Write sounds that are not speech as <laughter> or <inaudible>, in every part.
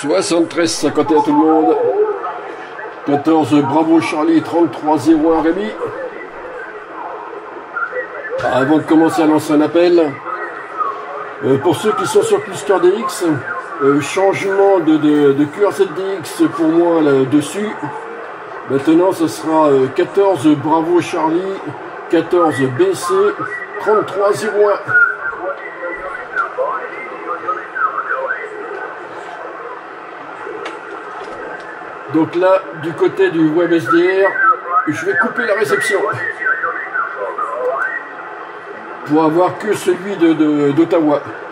73 51 tout le monde. 14 Bravo Charlie 33 01 Rémi. Avant de commencer à lancer un appel, euh, pour ceux qui sont sur Cluster DX, euh, changement de, de, de pour moi là-dessus. Maintenant ce sera 14 euh, Bravo Charlie, 14 BC, 33 Donc là, du côté du web SDR, je vais couper la réception pour avoir que celui d'Ottawa. De,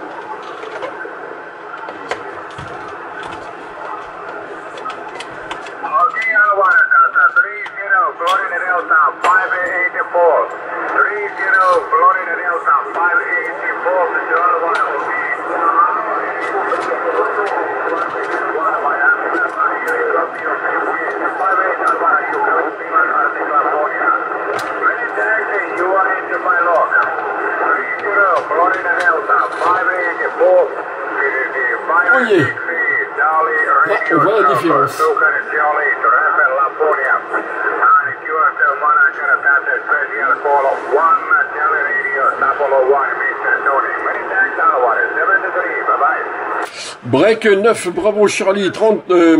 Break 9, bravo Charlie, 30, euh,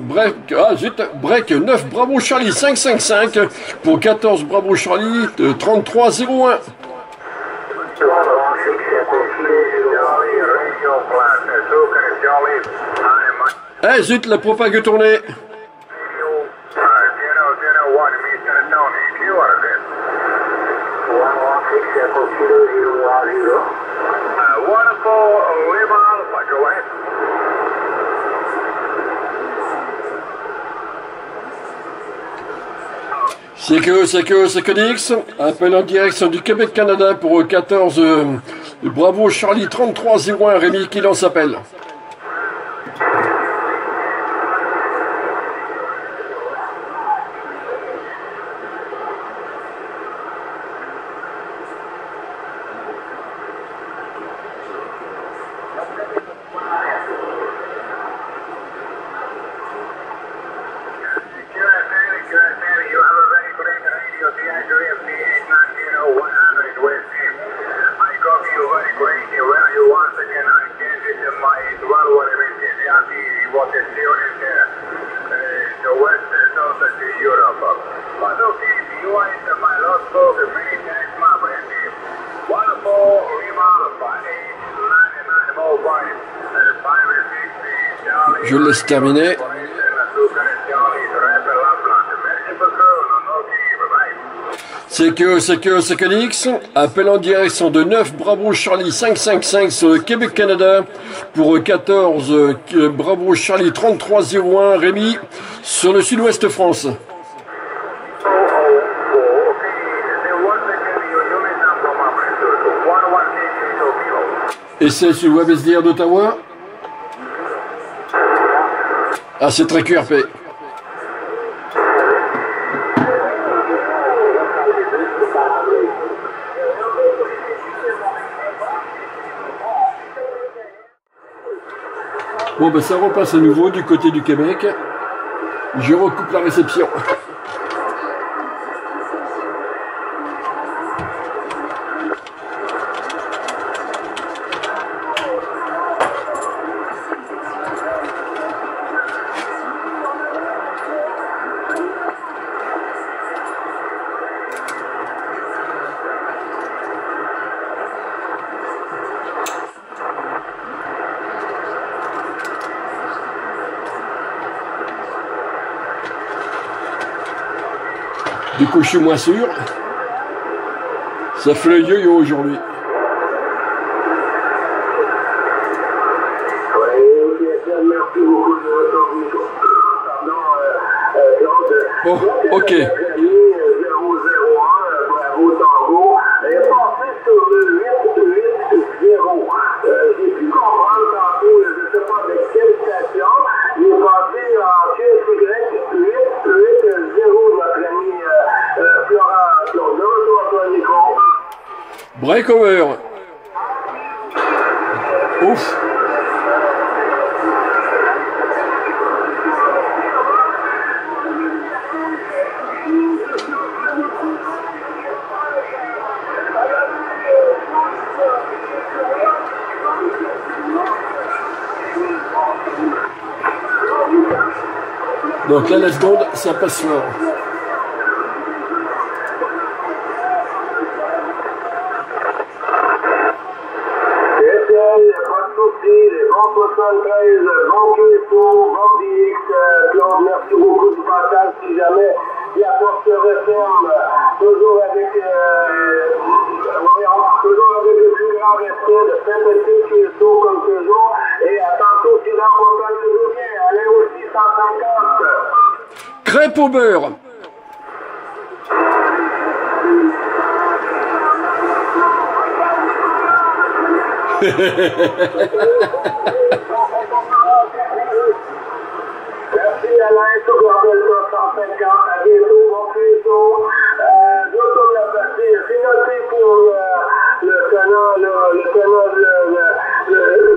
break, ah zut, break 9, bravo Charlie, 555 pour 14, bravo Charlie, 33 01. Eh zut, la propague tournée. C'est que, c'est que, c'est que DX, appel en direction du Québec-Canada pour 14, euh, bravo Charlie 3301 Rémi qui lance appel. Je laisse terminer. C'est que, c'est que, c'est que X appelle en direction de 9 Bravo Charlie 555 sur le Québec-Canada pour 14 euh, Bravo Charlie 3301 Rémi sur le sud-ouest France. Et c'est sur le WebSDR d'Ottawa Ah, c'est très QRP. Bon, ben ça repasse à nouveau du côté du Québec. Je recoupe la réception. Coup, je suis moins sûr. Ça fait le yo-yo aujourd'hui. Oh, ok. Ouf. Donc là, la seconde, ça passe fort. au beurre. Merci Alain, tout Gordel 950, Aguilou, Moncuso, Dodo de la partie, c'est noté pour le canal, le canal, de le... le...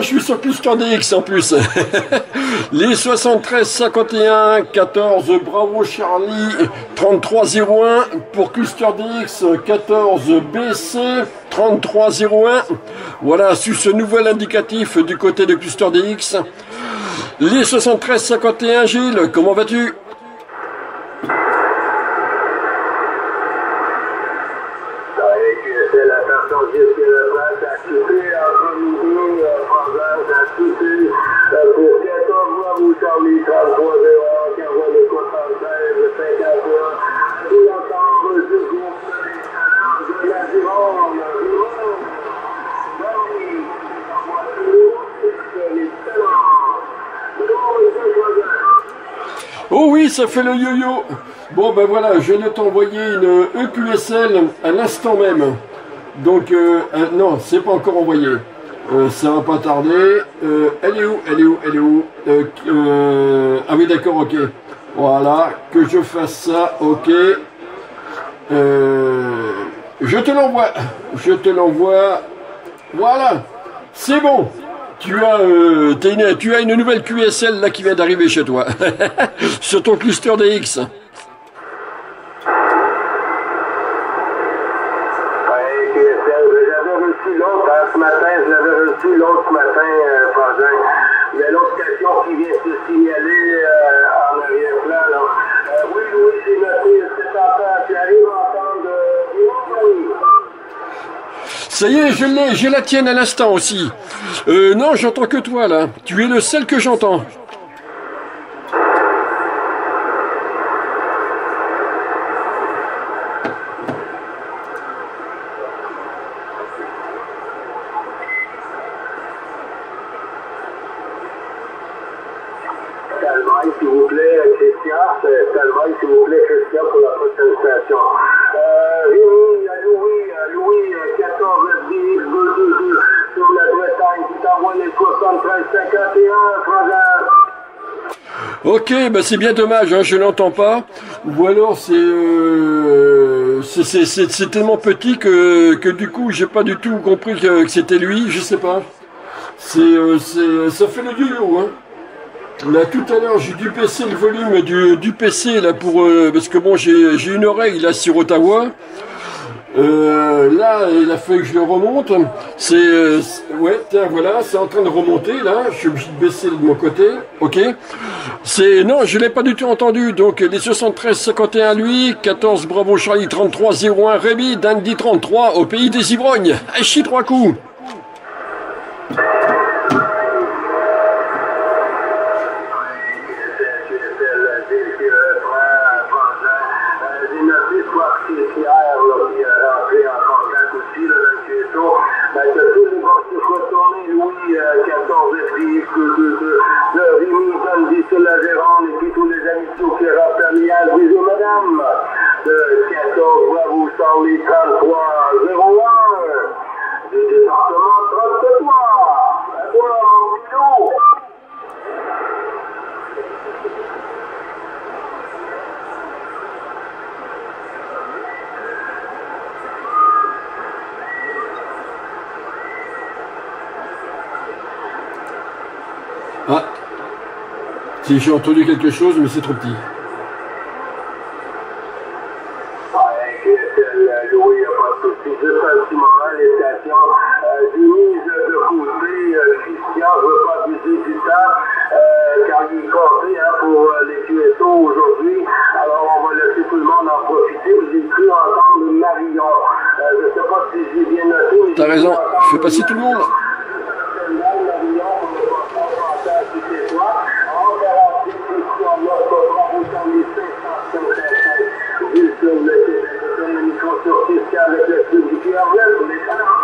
je suis sur plus DX en plus. <laughs> Les 73 51 14 Bravo Charlie 3301 pour Cluster DX 14 BC 3301. Voilà, sur ce nouvel indicatif du côté de Cluster DX. Les 73 51 Gilles, comment vas-tu? ça fait le yo-yo. Bon, ben voilà, je viens de t'envoyer une EQSL à l'instant même. Donc, euh, euh, non, c'est pas encore envoyé. Euh, ça va pas tarder. elle est où Elle est où Elle est où Ah oui, d'accord, ok. Voilà, que je fasse ça, ok. je te l'envoie. Je te l'envoie. Voilà, c'est bon tu as, euh, une, tu as une nouvelle QSL là qui vient d'arriver chez toi. <laughs> Sur ton cluster DX. Ça y est, je l'ai, j'ai la tienne à l'instant aussi. Euh, non, j'entends que toi là. Tu es le seul que j'entends. Calvaille, s'il vous plaît, Christian. Euh, Calvaille, s'il vous plaît, Christian, pour la prochaine station. Euh, Rémi, euh, Louis, euh, Louis, euh, 14 10 2 2 2 sur la Bretagne qui t'envoie les 73 51, Frangin. Ok, bah c'est bien dommage, hein, je l'entends pas. Ou alors c'est euh, c'est- c'est tellement petit que, que du coup j'ai pas du tout compris que, c'était lui, je sais pas. C'est euh, ça fait le yo-yo, hein. Là tout à l'heure j'ai dû baisser le volume du, du PC là pour euh, parce que bon j'ai une oreille là sur Ottawa. Euh, là, il a fallu que je le remonte. C'est- ouais, tiens, voilà, c'est en train de remonter là. Je suis obligé de baisser de mon côté. Ok. C'est, non, je l'ai pas du tout entendu. Donc les 73 51 lui, 14 Bravo Charlie 33 01 Rémi, Dandy 33 au pays des ivrognes. Hachi trois coups. J'ai noté soir qui est fier, là, qui est rentré en contact aussi, là, dans le QSO. Ben, que tous les vont se retourner, Louis, euh, 14 février, que de, de, de Rémi, Dandy sur la Gérande, et puis tous les amis qui rappellent Mial, bisous, madame, de 14 Bravo Charlie 33 01, du département 33. À toi, mon pilot. Ah. Si j'ai entendu quelque chose, mais c'est trop petit. Ouais, que, euh, Louis, il n'y a pas de souci. Juste un petit moment, les stations. Euh, J'ai mis de côté euh, Christian, je ne veux pas abuser du temps, euh, car il est compté hein, pour euh, les QSO aujourd'hui. Alors, on va laisser tout le monde en profiter. J'ai cru entendre Marion. Euh, je ne sais pas si j'ai bien noté. mais T'as j'ai raison. cru entendre Je fais passer tout le monde. Marion, on ne va pas penser à qui c'est toi. En garantie, Christian, là, ça va vous dans les 555. Ville sur le Québec. Je donne le micro sur Christian avec le public qui en rêve pour les talents.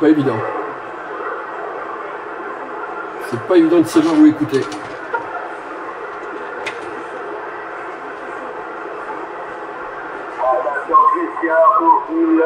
Pas évident. C'est pas évident de savoir où écouter. Attention, Christian, pour qu'il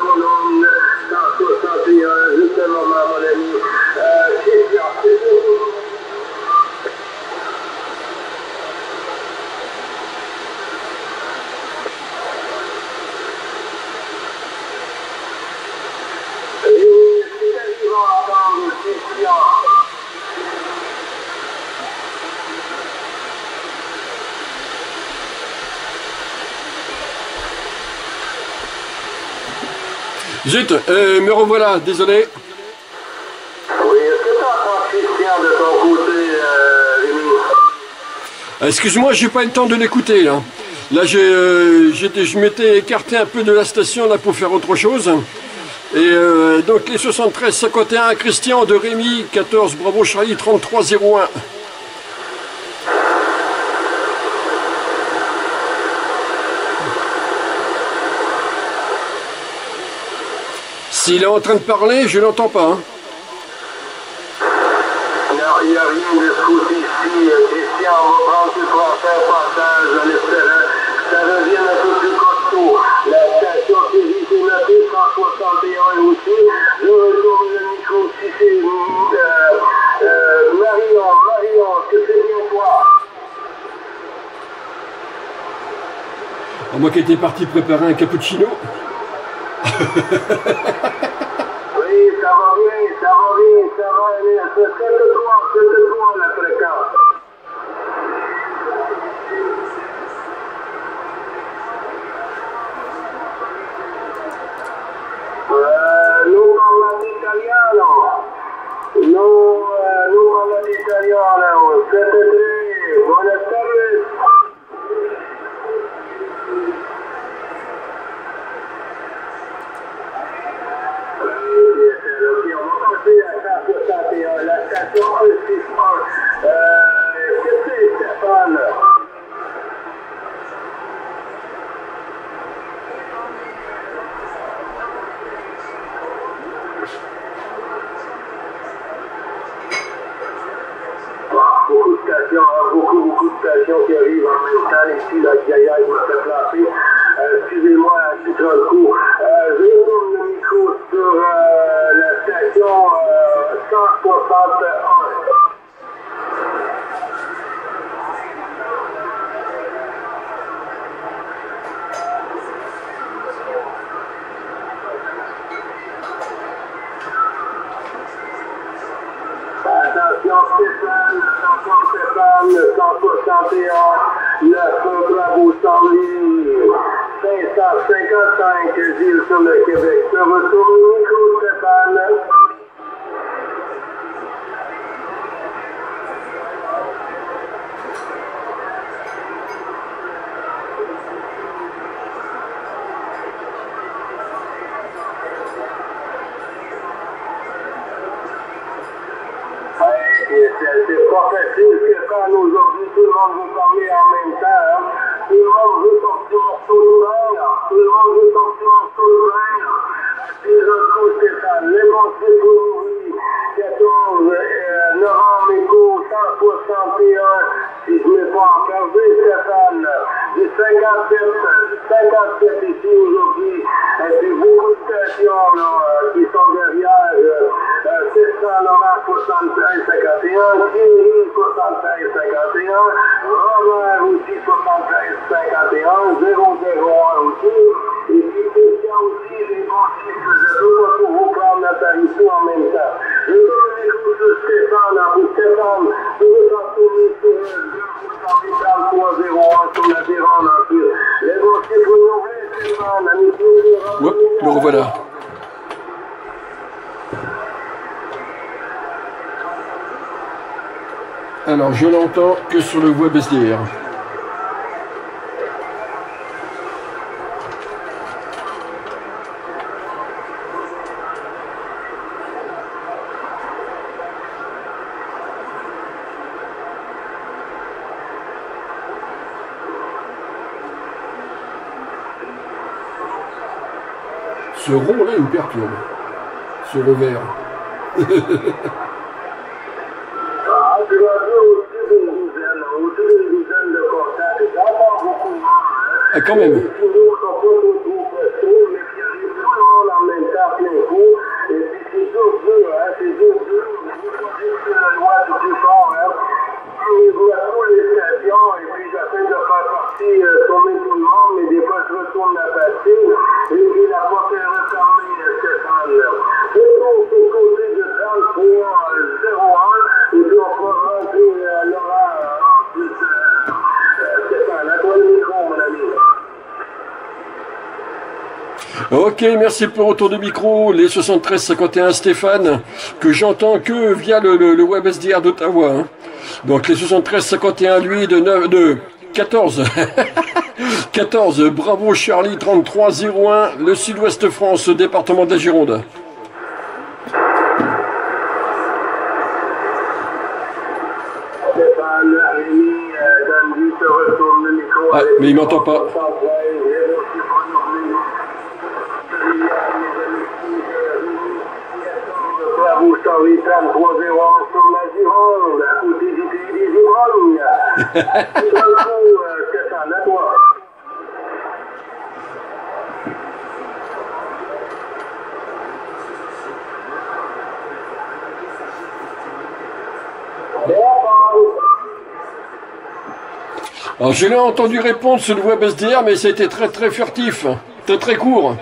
colonne 161, juste un moment, mon ami. Euh, Christian, Et si t'arrives à entendre Christian, Zut, euh, me revoilà, désolé. oui, est-ce que entends Christian de ton côté, euh, Rémi? Excuse-moi, j'ai pas eu le temps de l'écouter là. Là, j'ai, euh, j'étais- je m'étais écarté un peu de la station là pour faire autre chose. Et euh, donc les 73 51 Christian de Rémi 14 Bravo Charlie 33 S'il est en train de parler, je l'entends pas. Hein. Il n'y a rien de fou ici. Christian, on va prendre ce soir faire passage en hein. espérant ça revienne un peu plus costaud. La station série, c'est noté 161 aussi. Je retourne le micro si c'est euh, euh, Marion. Marion, que c'est bien toi? Moi qui étais parti préparer un cappuccino oui, ça va bien, ça va bien, ça va aller. Alors je l'entends que sur le web SDR. Ce rond-là nous perturbe. Ce revers. <laughs> Quand même. Merci pour le retour de micro. Les 73-51 Stéphane, que j'entends que via le, web SDR d'Ottawa. Hein. Donc les 73-51 lui de 14. 14, <laughs> bravo Charlie, 33-01, le sud-ouest France, département de la Gironde. Ah, mais il ne m'entend pas. oui, 3-0 sur la Gironde, à côté du pays des Girognes. C'est un coup, Alors, je l'ai entendu répondre sur le web SDR, mais c'était très très furtif, très très court.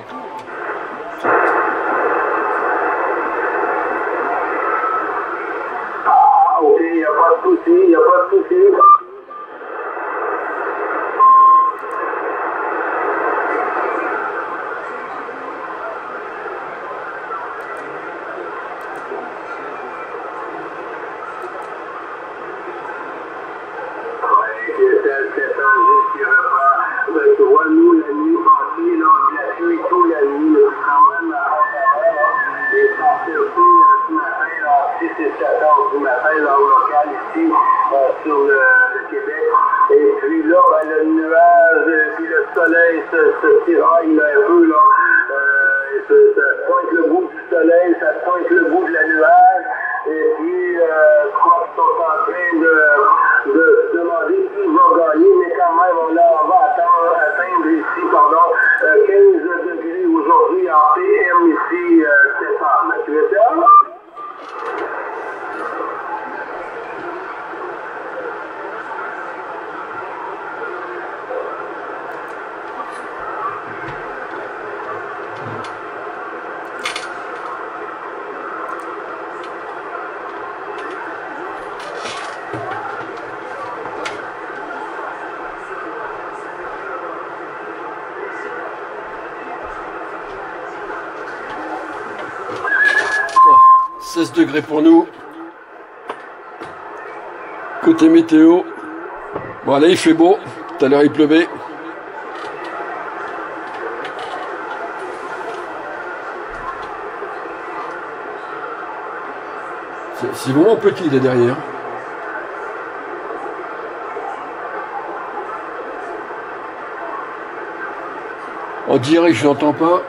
16 degrés pour nous. Côté météo, voilà, bon, il fait beau. Tout à l'heure, il pleuvait. C'est vraiment petit là derrière. On dirait que je n'entends pas.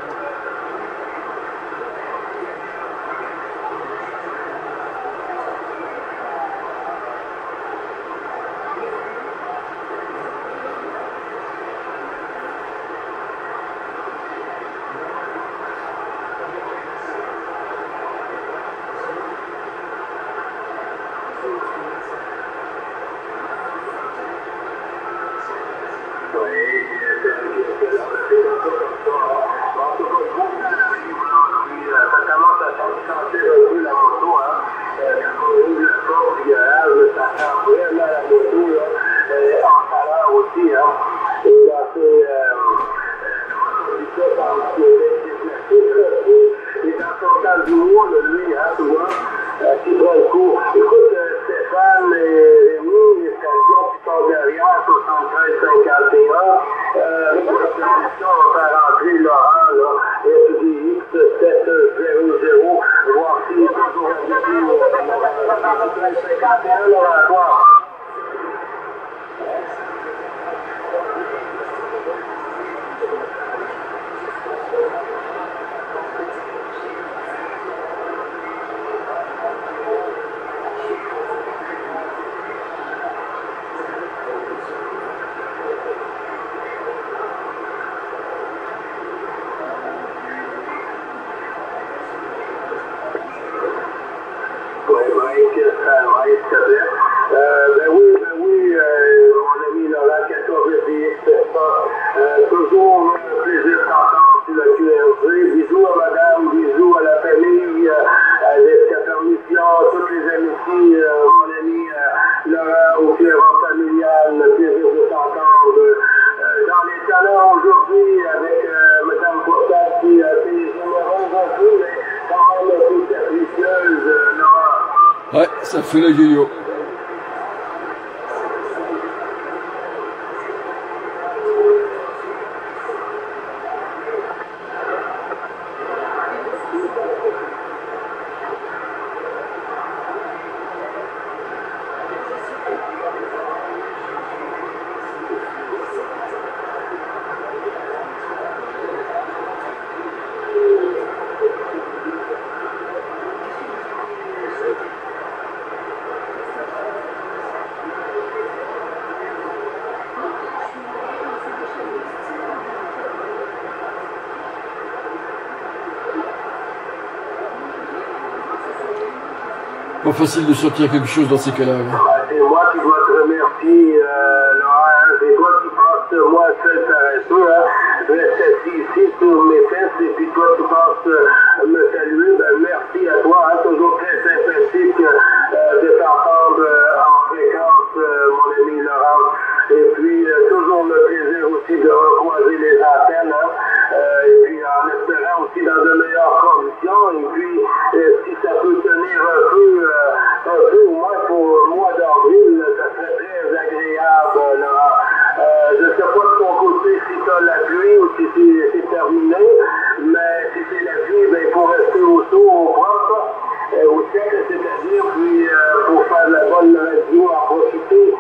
facile de sortir quelque chose dans ces cas-là. Ah, c'est moi qui dois te remercier, euh, hein. C'est moi qui pense que moi seul ça reste. Hein. Reste assis ici pour mes ici est terminé, mais si c'est la vie, ben, il faut rester au saut, au propre, euh, au siècle, c'est-à-dire, euh, pour faire la bonne radio, en profiter.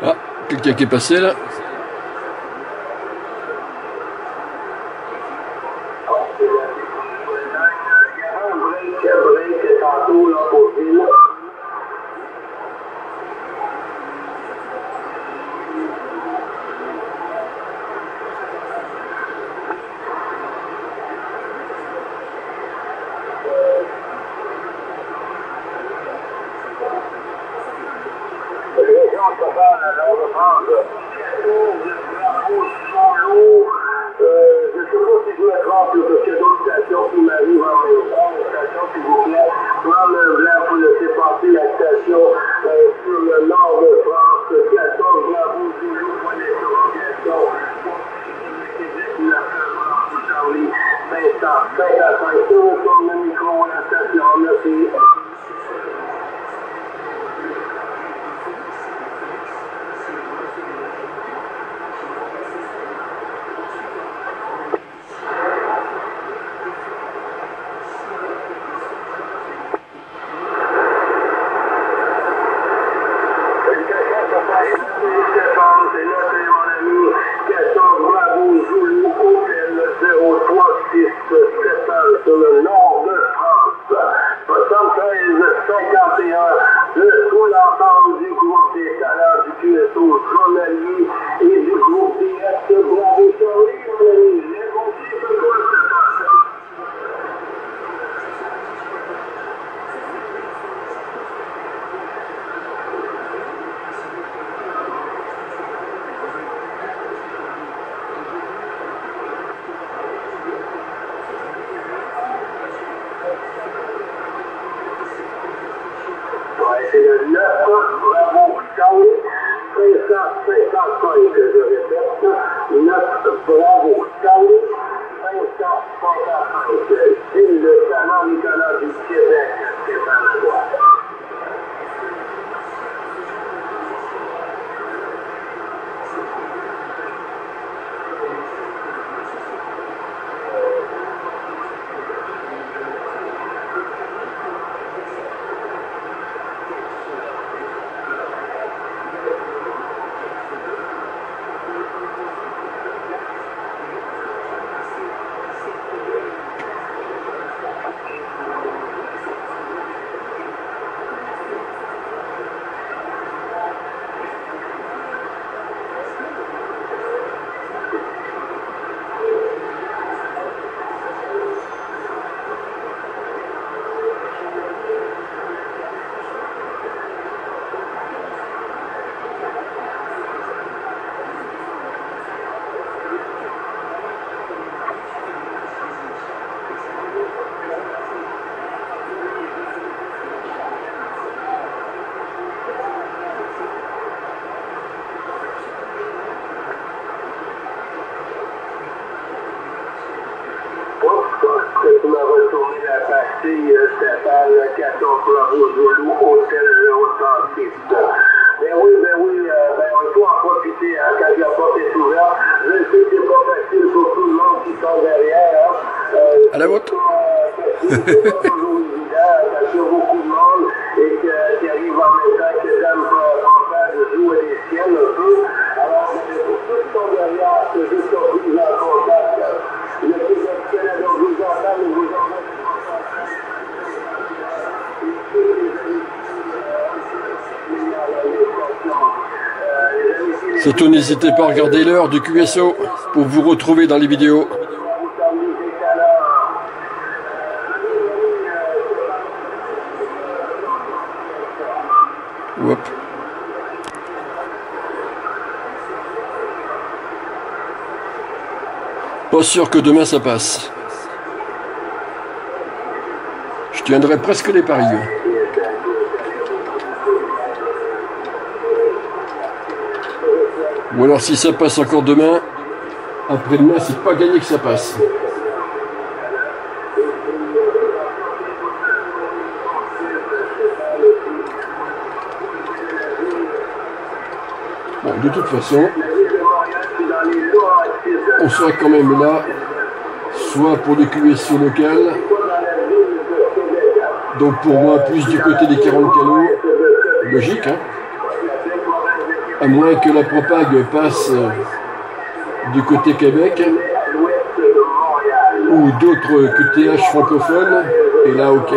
Ah, quelqu'un qui est passé là. Shall we Surtout n'hésitez pas à regarder l'heure du QSO pour vous retrouver dans les vidéos. Pas sûr que demain ça passe. Je tiendrai presque les paris. Ou alors si ça passe encore demain, après-demain c'est pas gagné que ça passe. De toute façon, on sera quand même là, soit pour des QSO locales, donc pour moi plus du côté des 40 canaux, logique, hein, à moins que la propague passe euh, du côté Québec ou d'autres QTH francophones, et là ok.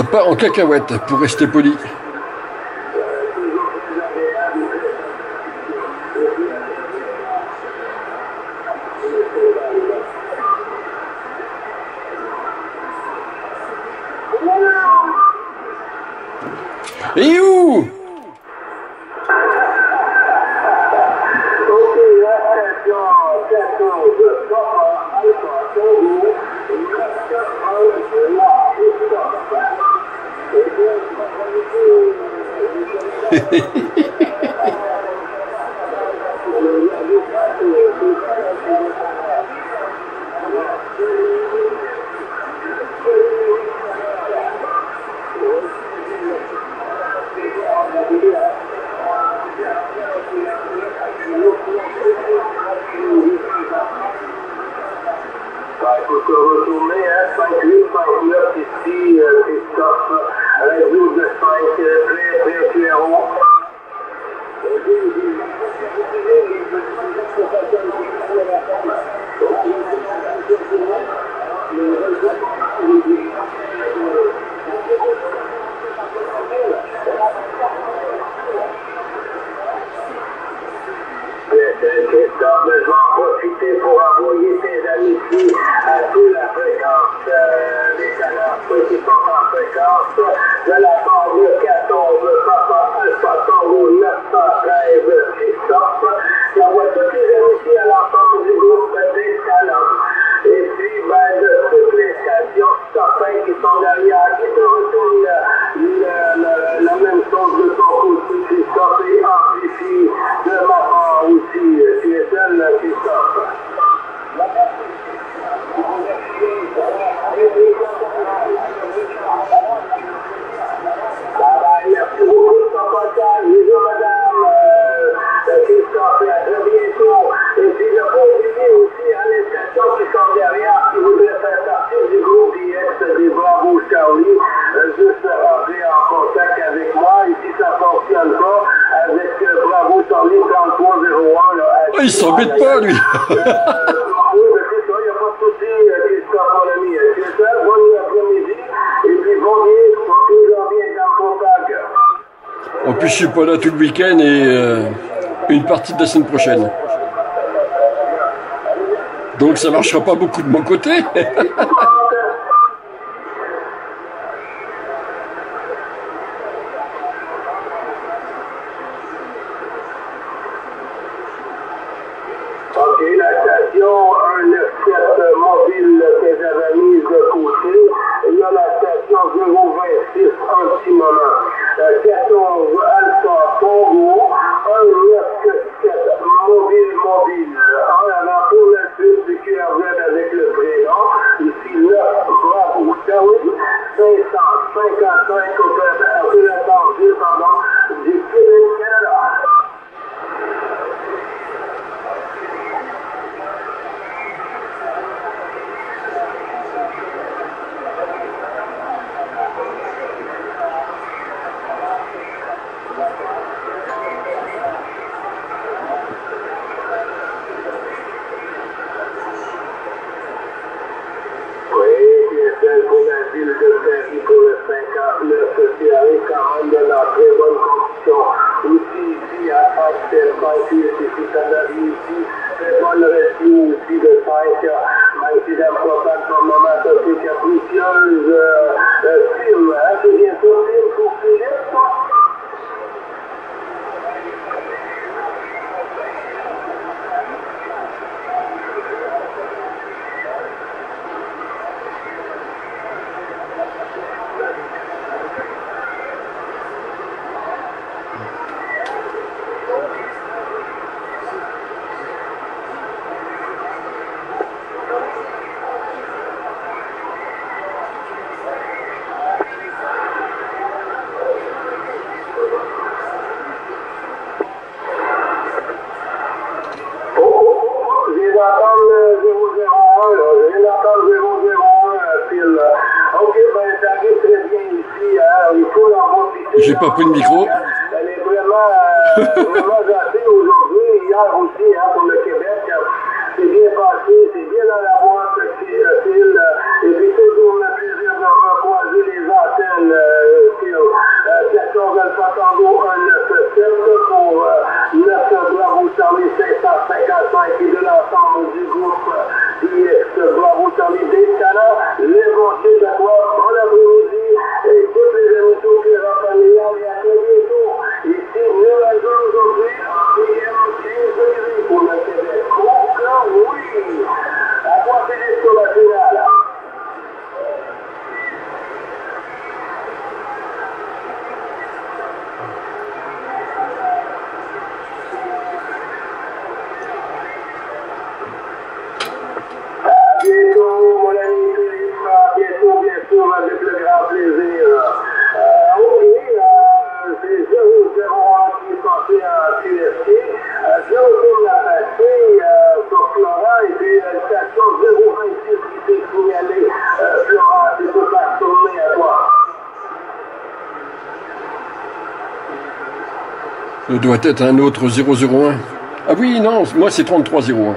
Ça part en cacahuète, pour rester poli. de la banlieue 14, Papa Alpha Tango 913 Christophe. La voiture qui réussit à l'entendre du groupe des talents. Et puis, de toutes les stations, certains qui sont derrière, qui se retournent la, même chose de et il s'embête pas, lui. En plus, je suis pas là tout le week-end et euh, une partie de la semaine prochaine. Donc ça marchera pas beaucoup de mon côté. <laughs> doit être un autre 001. Ah oui, non, moi c'est 3301.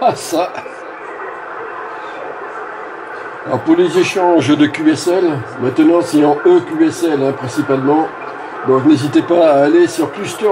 Ah, ça alors pour les échanges de QSL, maintenant c'est en EQSL hein, principalement. Donc n'hésitez pas à aller sur Cluster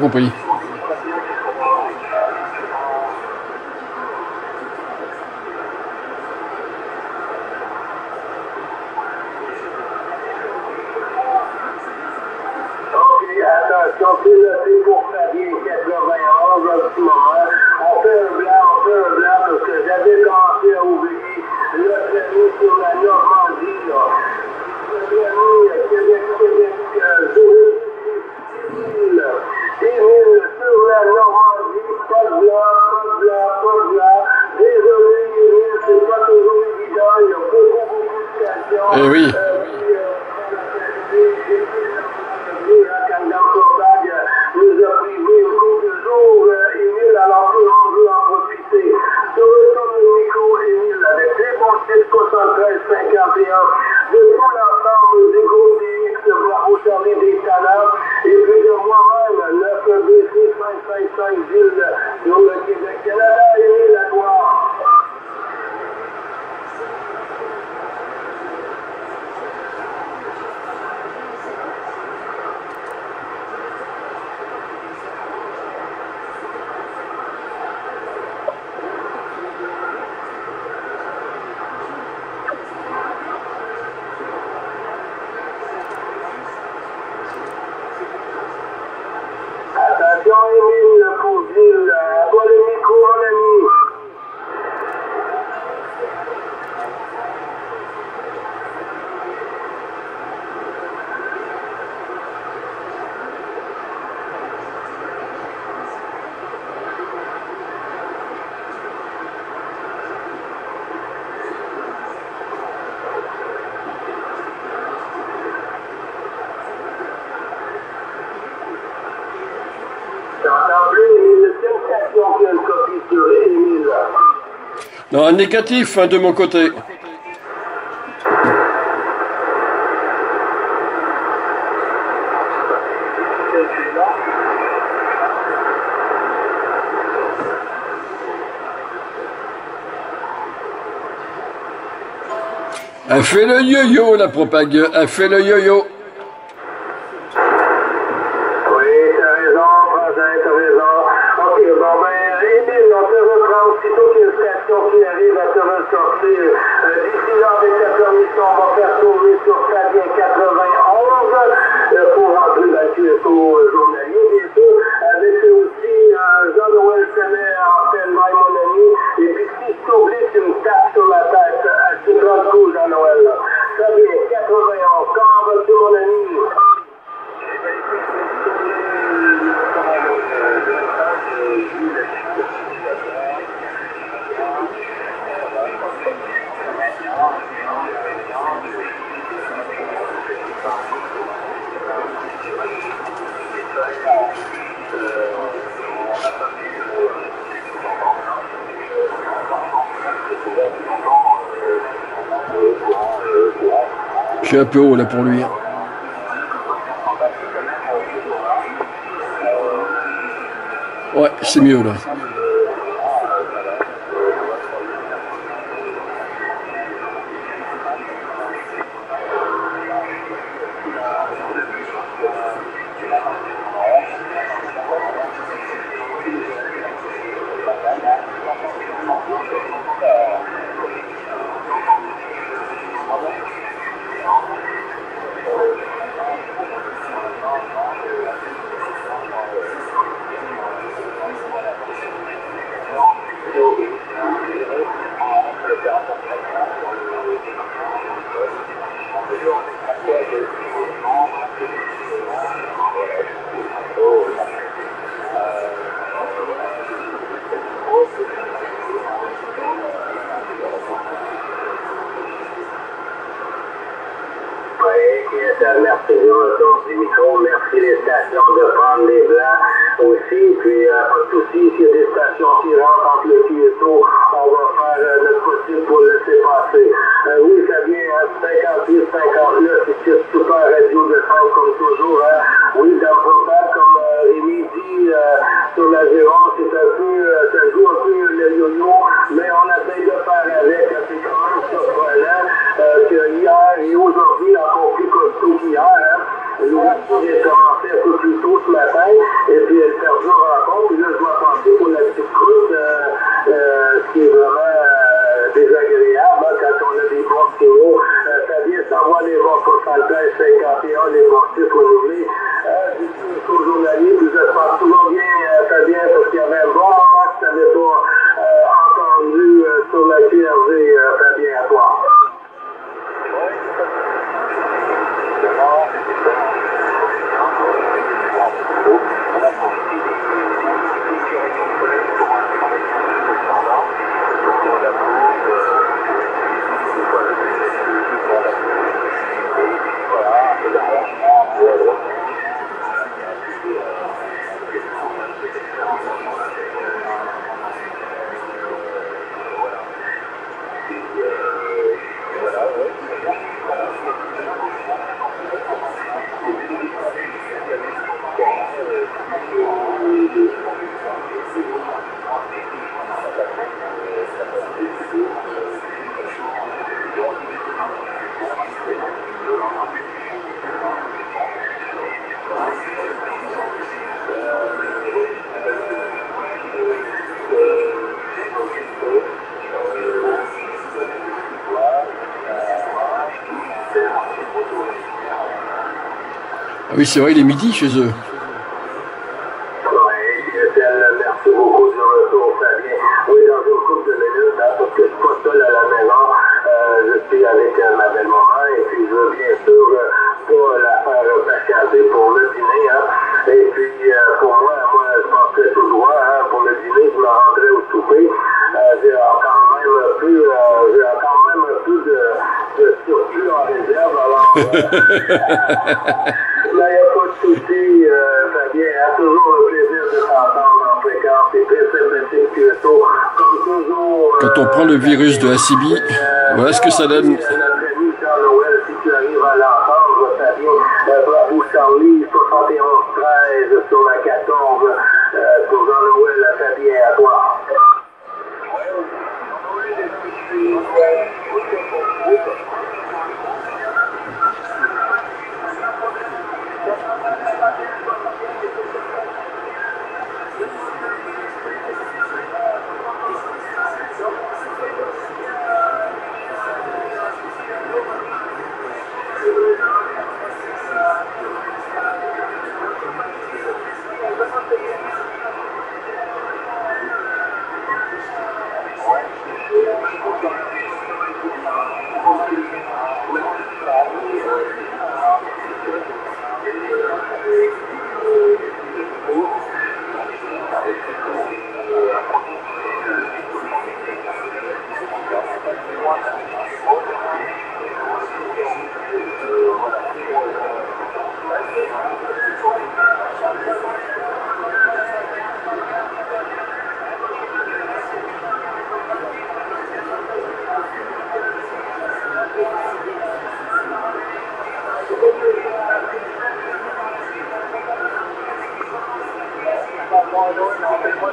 DX. Un négatif hein, de mon côté. Elle fait le yo-yo, la propague. Elle fait le yo-yo. Je suis un peu haut là pour lui. Ouais, c'est mieux là. Merci micro, merci les stations de prendre les blancs aussi, puis euh, pas de soucis, s'il y a des stations qui rentrent entre le Kyoto, on va faire euh, notre possible pour laisser passer. Euh, oui, ça vient à 58, 59, c'est super radio de France comme toujours. Hein. Oui, dans le comme euh, Rémi dit euh, sur la Gironde, c'est un peu, euh, ça joue un peu le yo-yo, mais on essaie de faire avec. C'est quand même surprenant euh, que hier et aujourd'hui, encore plus costaud qu'hier, hein, l'ouverture est un peu plus tôt ce matin, et puis elle perdure encore, puis là, je dois passer pour la petite croûte, euh, euh, ce qui est vraiment euh, désagréable hein, quand on a des bons signaux. Euh, ça vient savoir les bons pourcentages 51, les titres renouvelés. Euh, je suis au journalier, puis j'espère que tout va bien, Fabien, parce qu'il y avait un bon que tu n'avais pas entendu sur la QRV, Fabien, à toi. On a Ah oui, c'est vrai, il est midi chez eux. <laughs> Quand on prend le virus de la voilà ce que ça donne.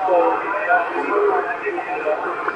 Thank you.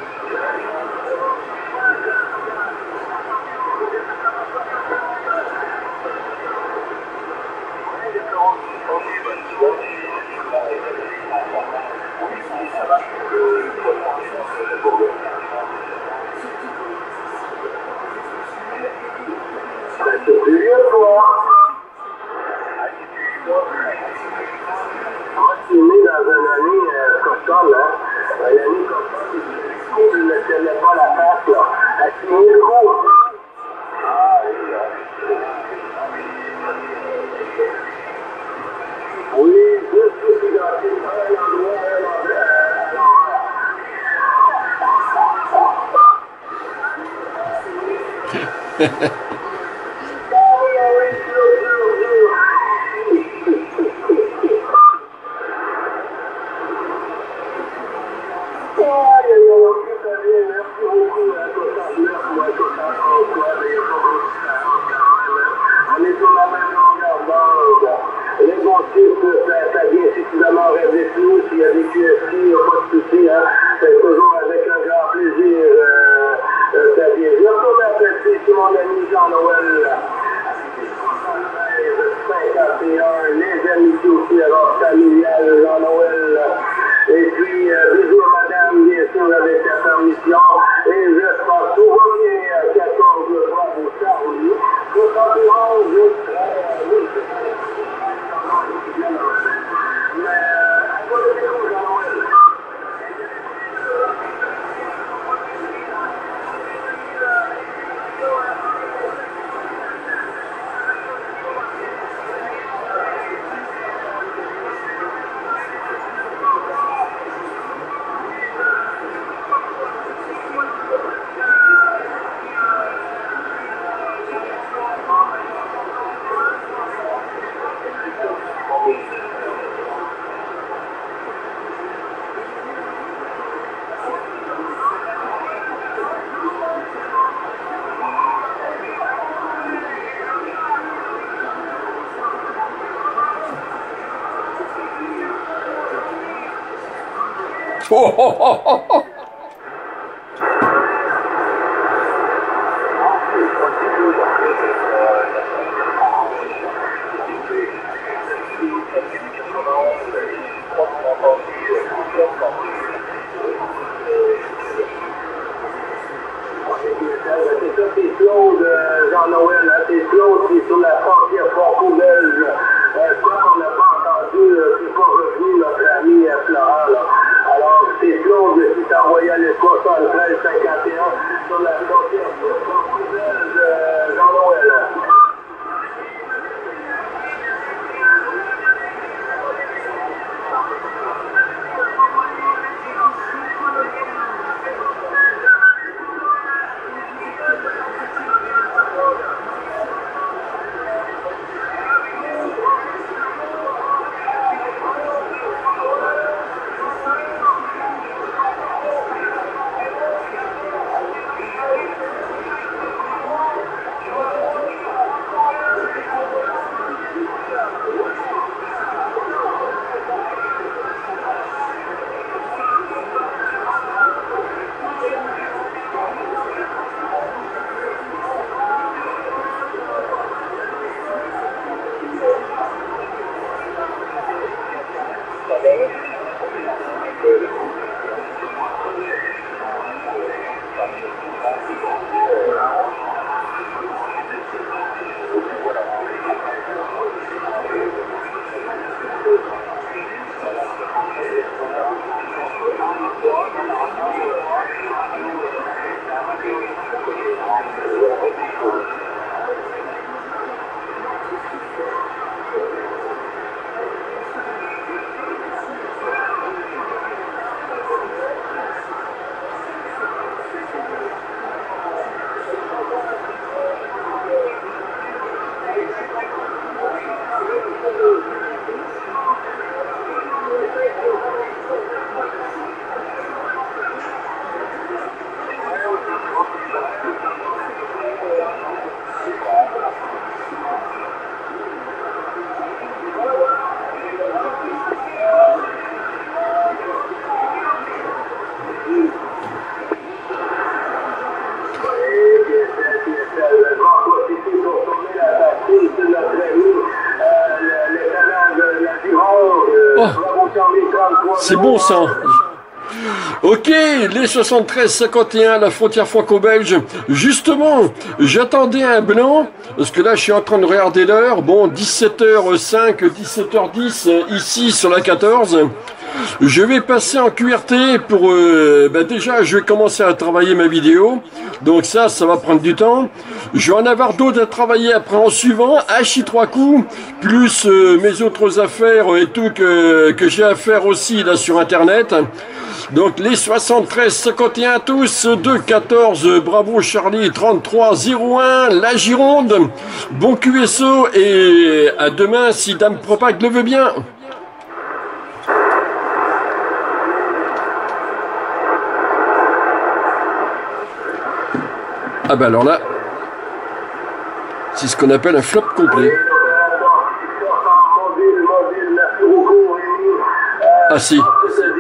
Whoa. Ok, les 73-51, la frontière franco-belge. Justement, j'attendais un blanc, parce que là je suis en train de regarder l'heure. Bon, 17h05, 17h10 ici sur la 14. Je vais passer en QRT pour... Euh, ben déjà, je vais commencer à travailler ma vidéo. Donc ça, ça va prendre du temps. Je vais en avoir d'autres à travailler après en suivant. Hachi trois coups, plus euh, mes autres affaires et tout que, que j'ai à faire aussi là sur Internet. Donc les 73 51 tous, 2 14, bravo Charlie, 33 01, la Gironde, bon QSO et à demain si Dame Propag le veut bien. Ah bah alors là, c'est ce qu'on appelle un flop complet. Ah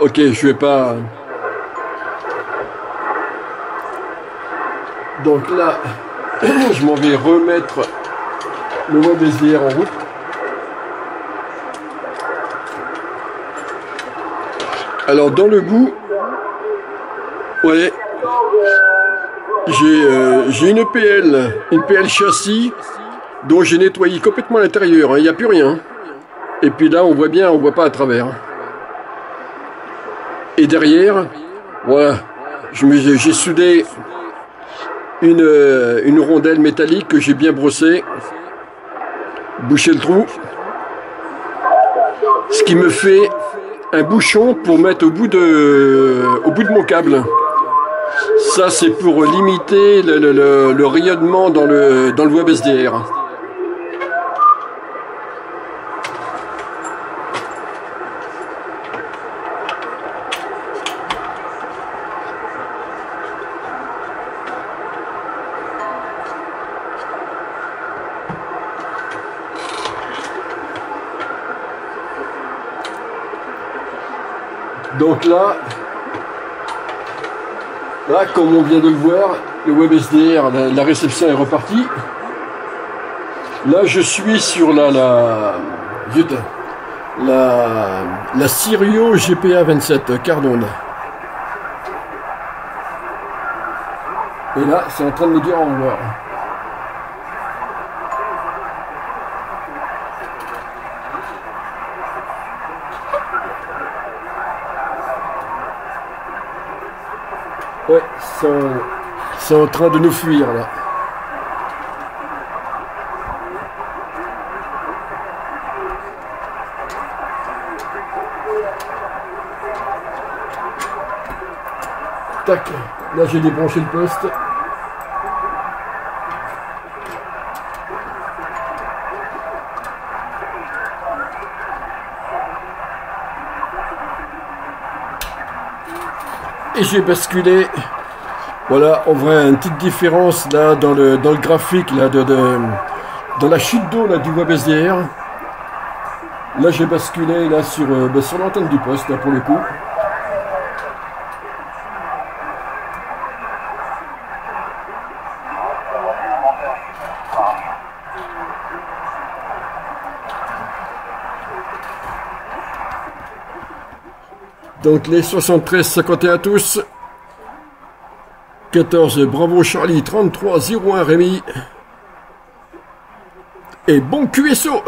Ok, je vais pas. Donc là, <clears throat> je m'en vais remettre le web en route. Alors dans le bout, ouais, euh, j'ai une PL, une PL châssis dont j'ai nettoyé complètement l'intérieur. Hein, il n'y a plus rien. Et puis là, on voit bien, on voit pas à travers. Et derrière, voilà, j'ai soudé une, euh, une rondelle métallique que j'ai bien brossée, bouché le trou, ce qui me fait un bouchon pour mettre au bout de, au bout de mon câble. Ça, c'est pour limiter le, rayonnement dans le, dans le web SDR. Donc là, là, comme on vient de le voir, le WebSDR, la, la réception est repartie. Là, je suis sur la, la, la, la Sirio GPA 27 Cardone. Et là, c'est en train de me dire au revoir. Ouais, c'est en train de nous fuir là. Tac, là j'ai débranché le poste. et j'ai basculé. Voilà, on voit une petite différence là dans le, dans le graphique là, de, dans la chute d'eau du WebSDR. Là j'ai basculé là sur, euh, ben, sur l'antenne du poste là, pour le coup. Donc les 73 51 tous. 14 Bravo Charlie 33 01 Rémi. Et bon QSO